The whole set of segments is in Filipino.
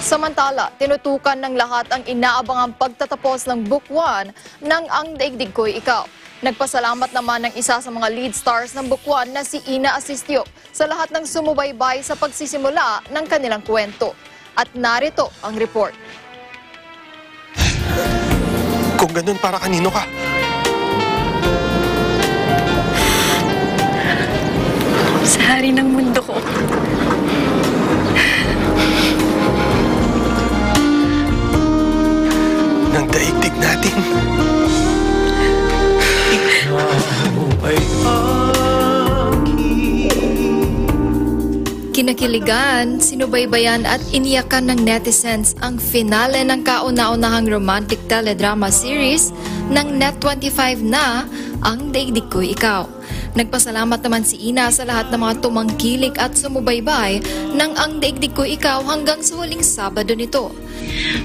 Samantala, tinutukan ng lahat ang inaabangang pagtatapos ng Book 1 ng Ang Daigdig Ko'y Ikaw. Nagpasalamat naman ng isa sa mga lead stars ng Book 1 na si Ina Asistio sa lahat ng sumubaybay sa pagsisimula ng kanilang kwento. At narito ang report. Kung ganun, para kanino ka? Daigdig natin. Kinakiligan, sinubaybayan at iniyakan ng netizens ang finale ng kauna-unahang romantic teledrama series ng Net25 na Ang Daigdig Ko'y Ikaw. Nagpasalamat naman si Ina sa lahat ng mga tumangkilik at sumubaybay ng Ang Daigdig Ko'y Ikaw hanggang sa huling Sabado nito.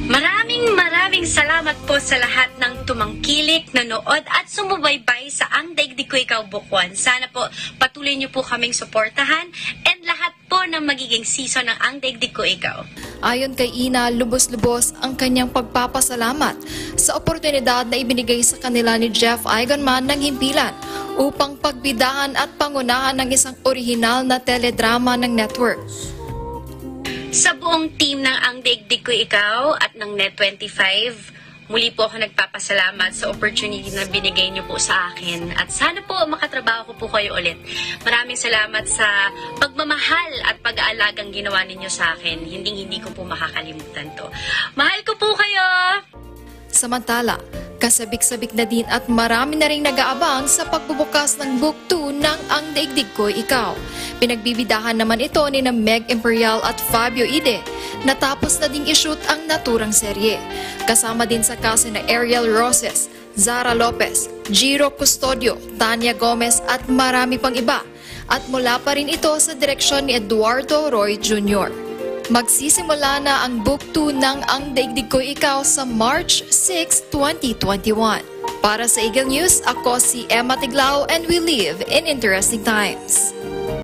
Maraming maraming salamat po sa lahat ng tumangkilik, nanood at sumubaybay sa Ang Daigdig Ko Ikaw Bukwan. Sana po patuloy niyo po kaming suportahan and lahat po ng magiging season ng Ang Daigdig Ko Ikaw. Ayon kay Ina, lubos-lubos ang kanyang pagpapasalamat sa oportunidad na ibinigay sa kanila ni Jeff Eigenman ng himpilan upang pagbidahan at pangunahan ng isang orihinal na teledrama ng network. Sa buong team ng Ang Daigdig Ko Ikaw at ng Net25, muli po ako nagpapasalamat sa opportunity na binigay niyo po sa akin. At sana po makatrabaho ko po kayo ulit. Maraming salamat sa pagmamahal at pag-aalagang ginawa ninyo sa akin. Hindi hindi ko po makakalimutan to. Mahal ko po kayo! Samantala, kasabik-sabik na din at marami na rin nag-aabang sa pagbubukas ng Book 2 ng Ang Daigdig Ko'y Ikaw. Pinagbibidahan naman ito ni na Meg Imperial at Fabio Ide. Natapos na ding ishoot ang naturang serye. Kasama din sa kaso na Ariel Roses, Zara Lopez, Giro Custodio, Tanya Gomez at marami pang iba. At mula pa rin ito sa direksyon ni Eduardo Roy Jr. Magsisimula na ang Book 2 ng Ang Daigdig Ko Ikaw sa March 6, 2021. Para sa Eagle News, ako si Emma Tiglao and we live in interesting times.